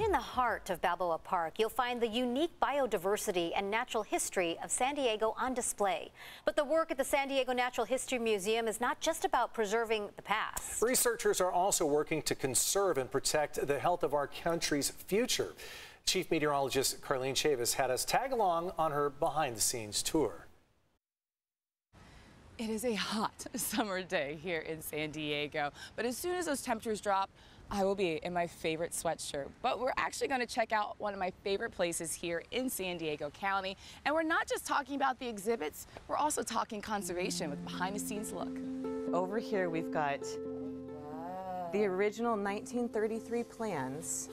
Right in the heart of Balboa Park, you'll find the unique biodiversity and natural history of San Diego on display. But the work at the San Diego Natural History Museum is not just about preserving the past. Researchers are also working to conserve and protect the health of our country's future. Chief Meteorologist Carlene Chavis had us tag along on her behind the scenes tour. It is a hot summer day here in San Diego, but as soon as those temperatures drop, I will be in my favorite sweatshirt. But we're actually going to check out one of my favorite places here in San Diego County. And we're not just talking about the exhibits, we're also talking conservation with behind the scenes look. Over here we've got the original 1933 plans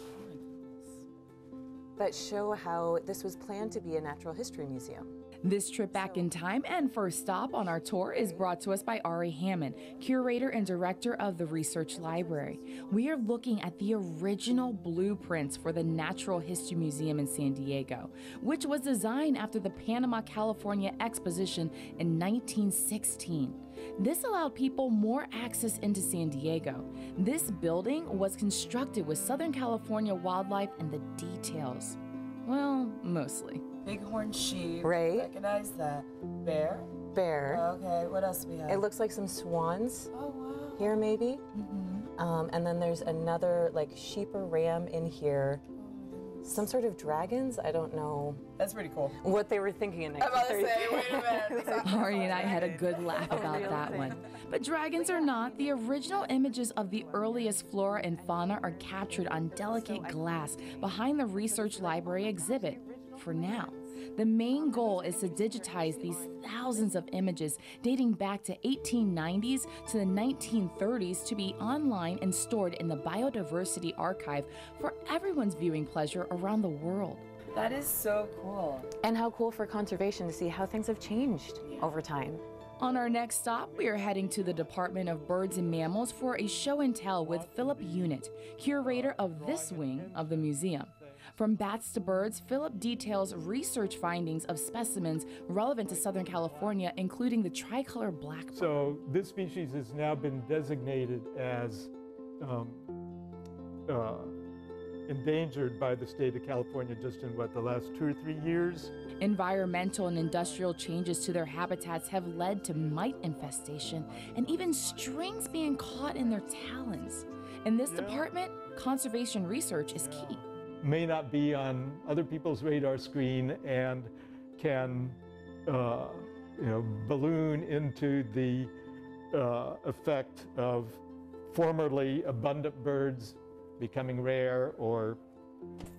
that show how this was planned to be a natural history museum. This trip back in time and first stop on our tour is brought to us by Ari Hammond, curator and director of the Research Library. We are looking at the original blueprints for the Natural History Museum in San Diego, which was designed after the Panama, California Exposition in 1916. This allowed people more access into San Diego. This building was constructed with Southern California wildlife and the details. Well, mostly. Bighorn sheep. Right. Recognize that. Bear. Bear. Okay. What else do we have? It looks like some swans Oh wow. here maybe. Mm-hmm. Um, and then there's another like sheep or ram in here. Some sort of dragons. I don't know That's pretty cool. what they were thinking in I'm about to say. 1933. Wait a minute. Ari and I had a good laugh about that thing. one. But dragons are not. The original images of the earliest flora and fauna are captured on delicate glass behind the Research Library exhibit for now. The main goal is to digitize these thousands of images dating back to 1890s to the 1930s to be online and stored in the Biodiversity Archive for everyone's viewing pleasure around the world. That is so cool. and how cool for conservation to see how things have changed over time. On our next stop, we are heading to the Department of Birds and Mammals for a show and tell with Philip Unitt, curator of this wing of the museum. From bats to birds, Philip details research findings of specimens relevant to Southern California, including the tricolor blackbird. So this species has now been designated as um, uh, endangered by the state of California just in what, the last two or three years? Environmental and industrial changes to their habitats have led to mite infestation and even strings being caught in their talons. In this Yeah. department, conservation research is key. May not be on other people's radar screen and can, uh, you know, balloon into the uh, effect of formerly abundant birds becoming rare or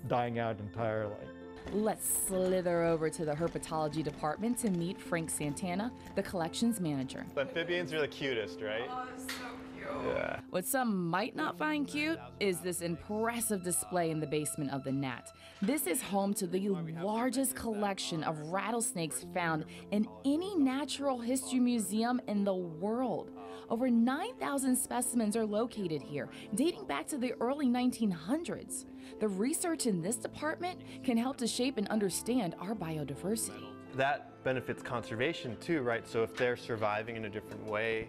dying out entirely. Let's slither over to the herpetology department to meet Frank Santana, the collections manager. Amphibians are the cutest, right? Oh, so cute. Yeah. What some might not find cute is this impressive display in the basement of the Nat. This is home to the largest collection of rattlesnakes found in any natural history museum in the world. Over 9,000 specimens are located here, dating back to the early 1900s. The research in this department can help to shape and understand our biodiversity. That benefits conservation too, right? So if they're surviving in a different way,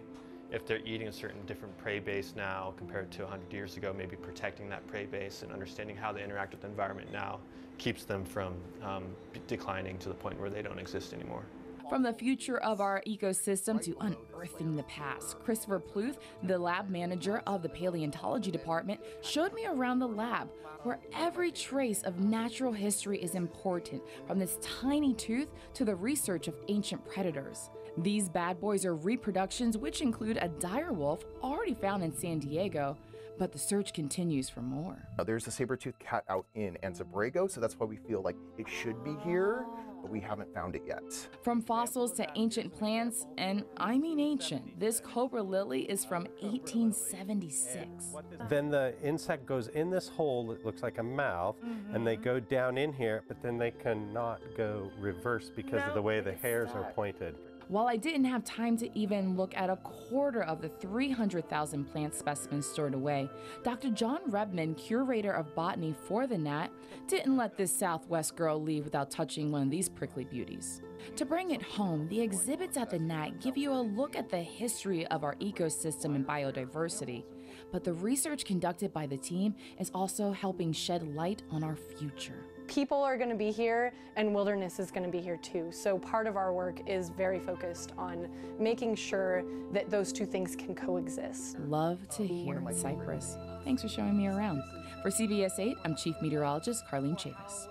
if they're eating a certain different prey base now compared to 100 years ago, maybe protecting that prey base and understanding how they interact with the environment now keeps them from um, declining to the point where they don't exist anymore. From the future of our ecosystem to unearthing the past, Christopher Pluth, the lab manager of the paleontology department, showed me around the lab where every trace of natural history is important, from this tiny tooth to the research of ancient predators. These bad boys are reproductions which include a dire wolf already found in San Diego, but the search continues for more. Uh, There's a saber-toothed cat out in Anza-Borrego, so that's why we feel like it should be here, but we haven't found it yet. From fossils to ancient plants, and I mean ancient, this cobra lily is from 1876. Then the insect goes in this hole, it looks like a mouth, and they go down in here, but then they cannot go reverse because of the way the hairs are pointed. While I didn't have time to even look at a quarter of the 300,000 plant specimens stored away, Dr. Jon Rebman, curator of botany for the Nat, didn't let this Southwest girl leave without touching one of these prickly beauties. To bring it home, the exhibits at the Nat give you a look at the history of our ecosystem and biodiversity, but the research conducted by the team is also helping shed light on our future. People are going to be here and wilderness is going to be here too. So part of our work is very focused on making sure that those two things can coexist. Love to hear Cypress. Thanks for showing me around. For CBS 8, I'm Chief Meteorologist Carlene Chavis.